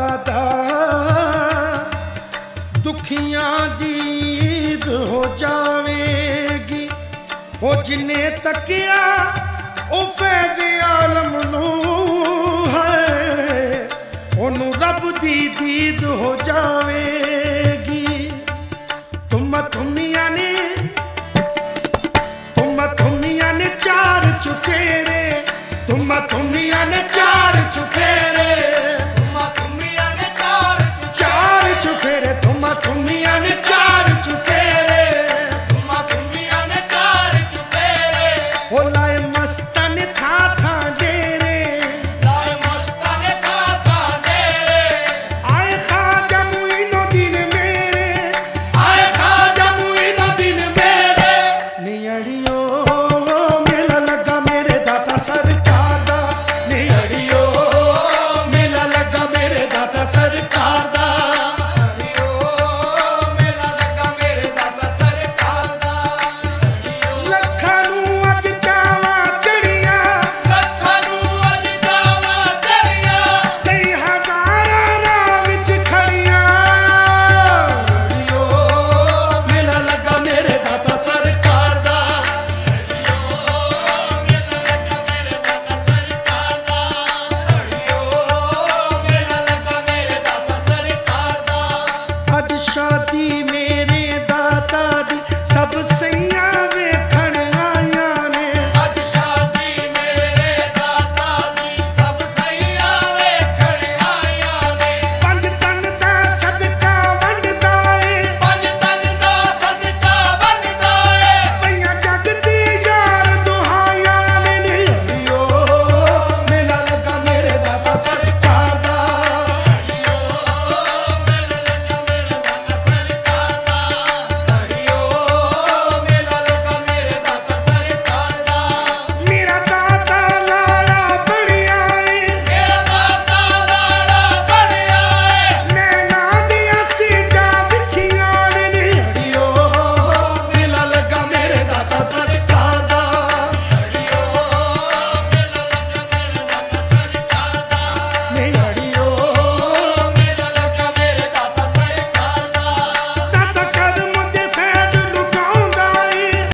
ਸਦਾ ਦੁਖੀਆਂ ਦੀ ਈਦ ਹੋ ਜਾਵੇਗੀ ਹੋ ਜਿਨੇ ਤੱਕਿਆ ਉਹ ਫੈਜ਼ ਆਲਮ ਨੂੰ Sardar शादी मेरे दादा दी सबसे